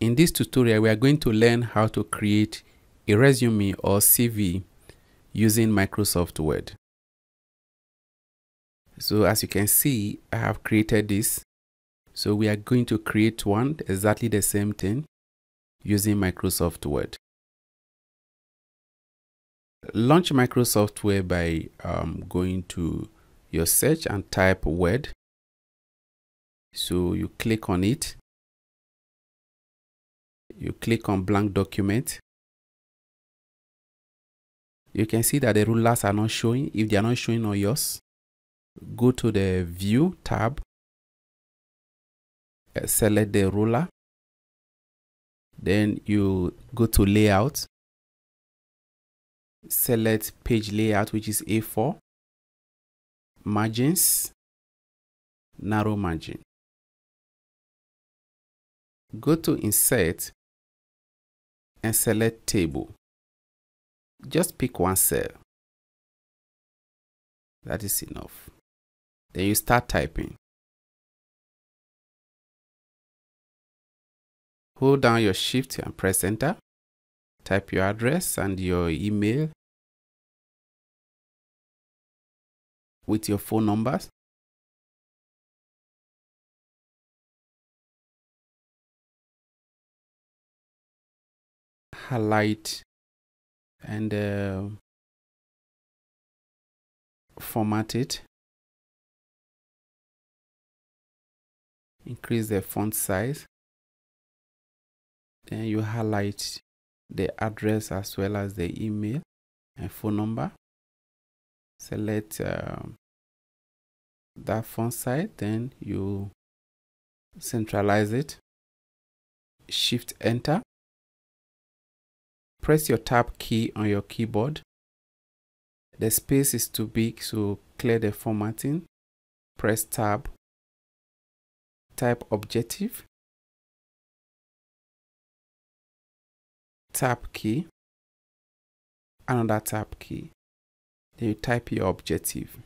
In this tutorial, we are going to learn how to create a resume or CV using Microsoft Word. So as you can see, I have created this. So we are going to create one exactly the same thing using Microsoft Word. Launch Microsoft Word by um, going to your search and type Word. So you click on it you click on blank document. You can see that the rulers are not showing. If they are not showing on yours go to the view tab. Uh, select the ruler. Then you go to layout. Select page layout which is a4 margins. Narrow margin. Go to insert and select table. Just pick one cell. That is enough. Then you start typing. Hold down your shift and press enter. Type your address and your email with your phone numbers. Highlight and uh, format it. Increase the font size. Then you highlight the address as well as the email and phone number. Select uh, that font size then you centralize it. Shift enter Press your tab key on your keyboard. The space is too big, so clear the formatting. Press tab. Type objective. Tab key. Another tab key. Then you type your objective.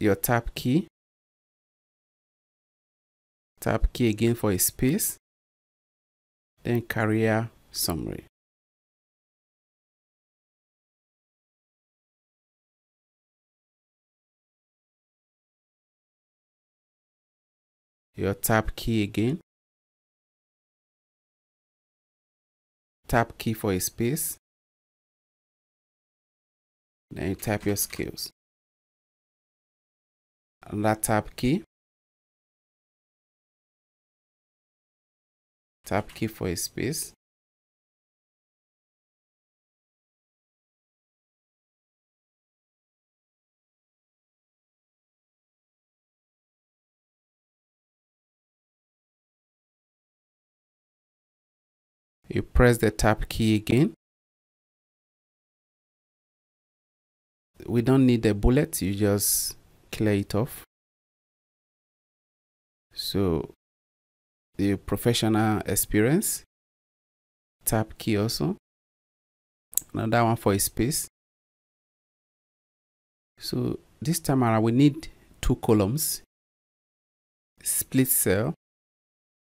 Your tab key Tap key again for a space. Then career summary. Your tab key again. Tap key for a space. Then you type your skills. Another tab key. Tab key for a space. You press the tab key again. We don't need the bullet, you just clear it off. So the professional experience. Tab key also. Another one for a space. So this time around we need two columns. Split cell,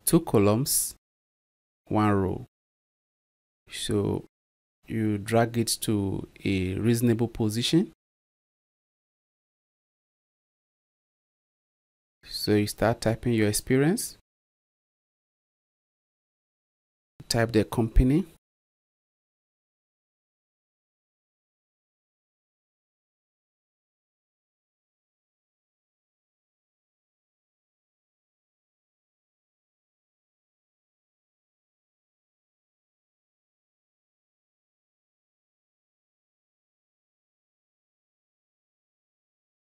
two columns, one row. So you drag it to a reasonable position. So you start typing your experience. Type the company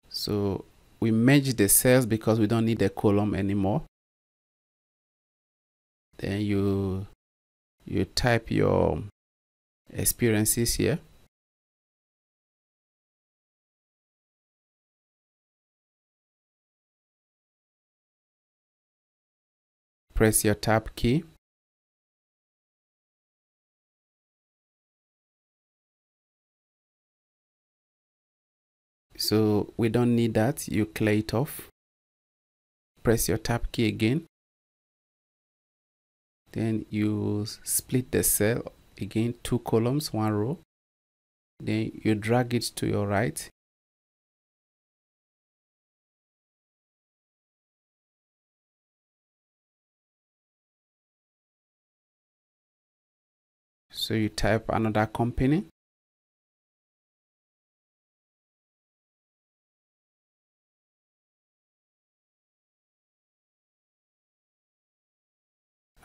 So we merge the cells because we don't need the column anymore. Then you you type your experiences here. Press your tab key. So we don't need that. You clear it off. Press your tab key again then you split the cell again two columns one row. Then you drag it to your right. So you type another company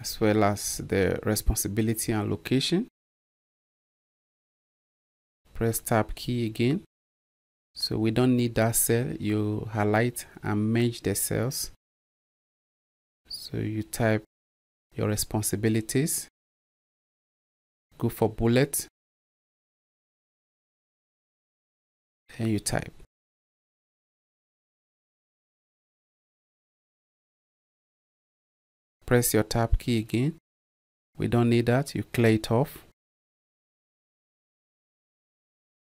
as well as the responsibility and location. Press tab key again. So we don't need that cell. You highlight and merge the cells. So you type your responsibilities. Go for bullet. And you type. Press your tab key again. We don't need that. You clear it off.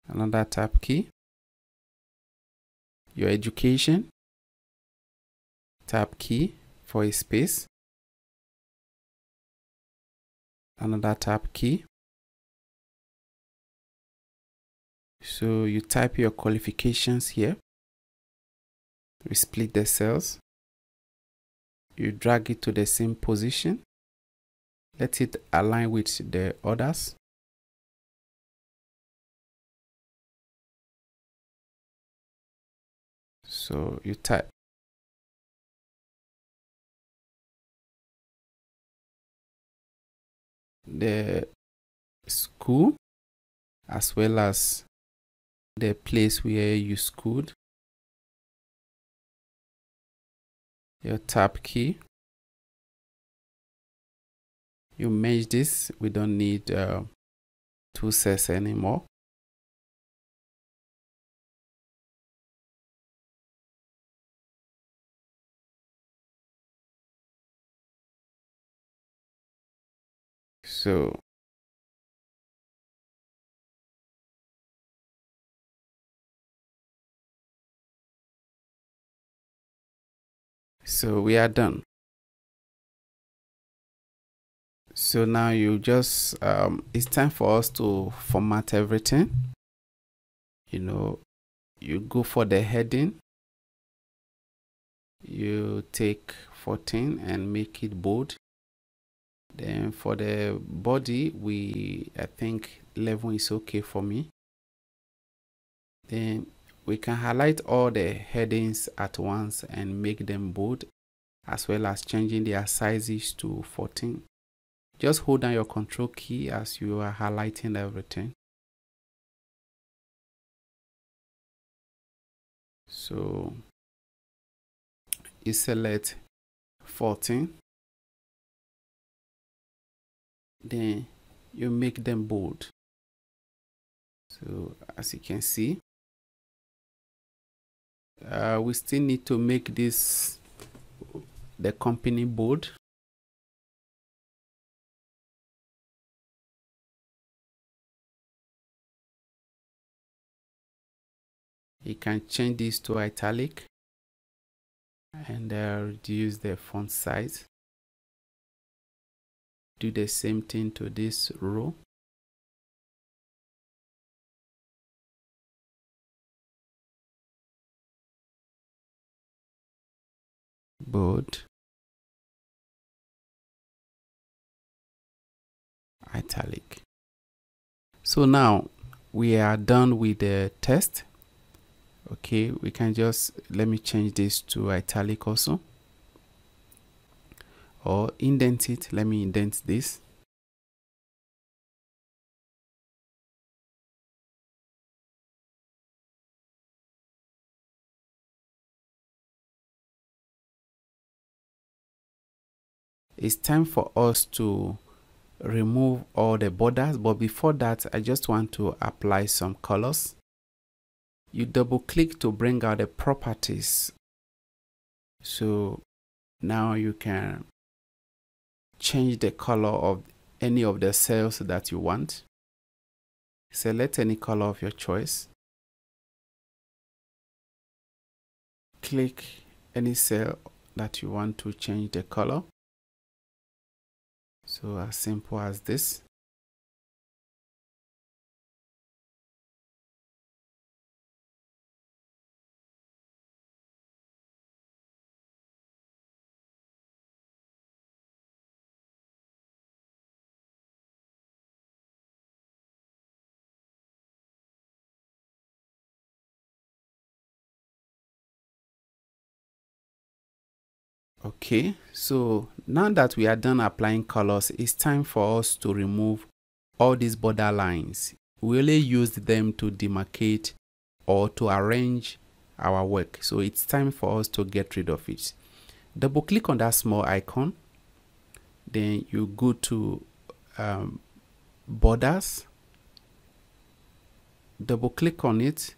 Another tab key. Your education. Tab key for a space. Another tab key. So you type your qualifications here. We split the cells you drag it to the same position. Let it align with the others. So you type. The school as well as the place where you schooled your tab key. You merge this. We don't need uh, two sets anymore. So so we are done. So now you just um, it's time for us to format everything. You know you go for the heading. You take 14 and make it bold. Then for the body we i think 11 is okay for me. Then we can highlight all the headings at once and make them bold as well as changing their sizes to 14. Just hold down your control key as you are highlighting everything. So you select 14 then you make them bold so as you can see uh, we still need to make this the company board you can change this to italic and uh, reduce the font size. Do the same thing to this row bold italic. So now we are done with the test. Okay we can just let me change this to italic also. Or indent it. Let me indent this it's time for us to remove all the borders but before that I just want to apply some colors. You double click to bring out the properties. So now you can change the color of any of the cells that you want. Select any color of your choice. Click any cell that you want to change the color. So as simple as this. Okay so now that we are done applying colors it's time for us to remove all these border lines. We only used them to demarcate or to arrange our work. So it's time for us to get rid of it. Double click on that small icon. Then you go to um, borders. Double click on it.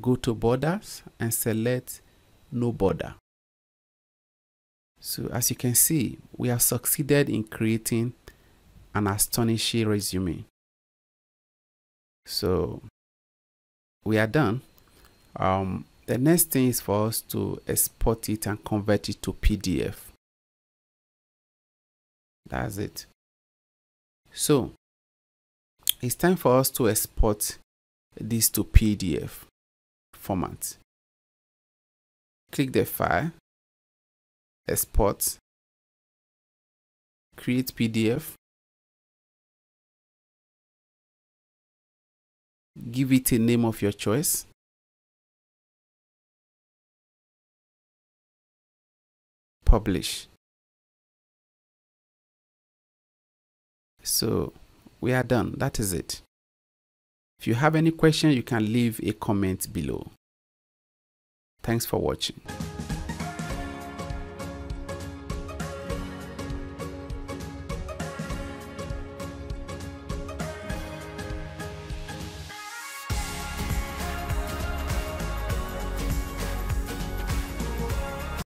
Go to borders and select no border so as you can see, we have succeeded in creating an astonishing resume. So we are done. Um, the next thing is for us to export it and convert it to PDF. That's it. So it's time for us to export this to PDF format. Click the file export, create PDF, give it a name of your choice. Publish. So we are done. That is it. If you have any question, you can leave a comment below. Thanks for watching.